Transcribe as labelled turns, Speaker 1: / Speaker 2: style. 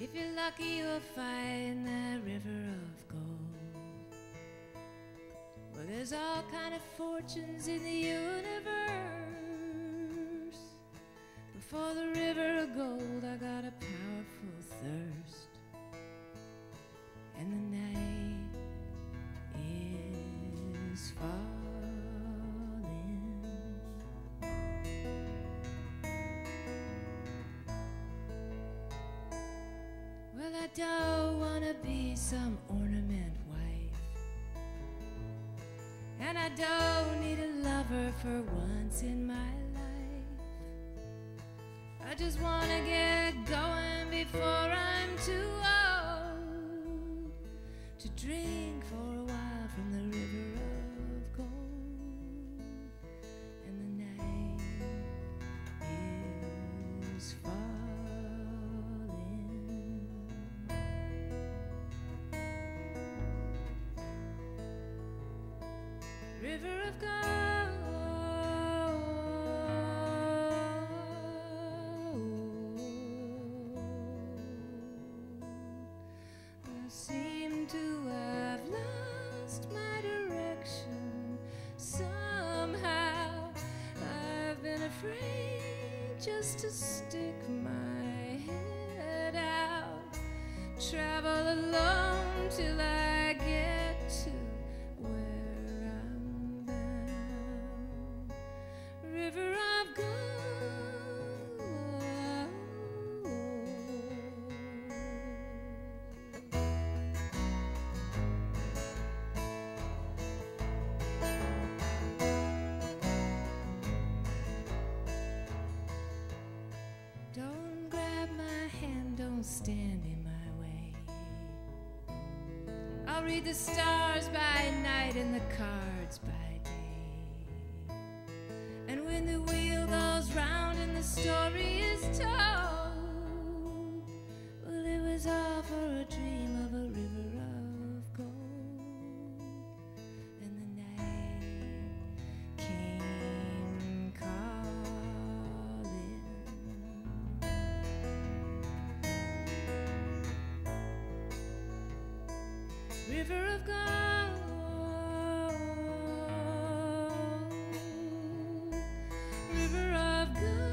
Speaker 1: If you're lucky, you'll find that river of gold. Well, there's all kind of fortunes in the universe. Before the river of gold, I don't wanna be some ornament wife. And I don't need a lover for once in my life. I just wanna get going before I'm too old to drink for a while from the river of gold. And the night is. River of gold. I seem to have lost my direction somehow. I've been afraid just to stick my head out. Travel alone till I stand in my way. I'll read the stars by night and the cards by day. And when the wheel goes round and the story is told, well, it was all for a dream River of gold, river of gold.